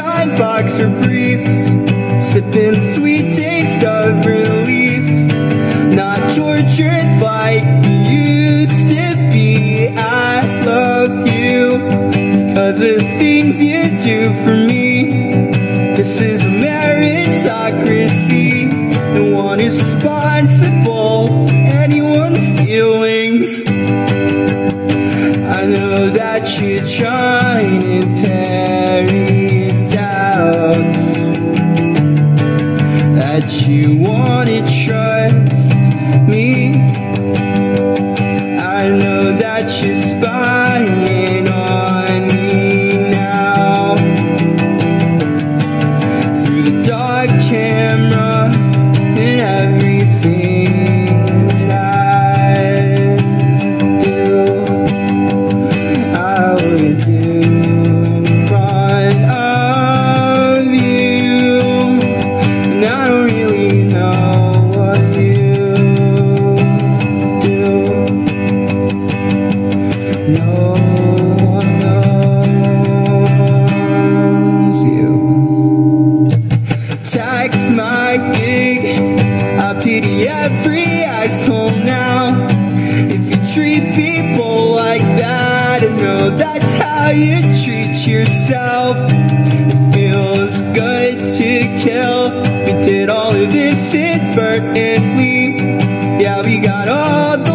John boxer briefs. Sipping sweet taste of relief. Not tortured like we used to be. I love you because of things you do for me. This is a meritocracy. No one is responsible for anyone's feelings. I know that you're trying you wanna trust me. I know that you're spying on me now. Through the dark camera every asshole now. If you treat people like that I know that's how you treat yourself. It feels good to kill. We did all of this inadvertently. Yeah, we got all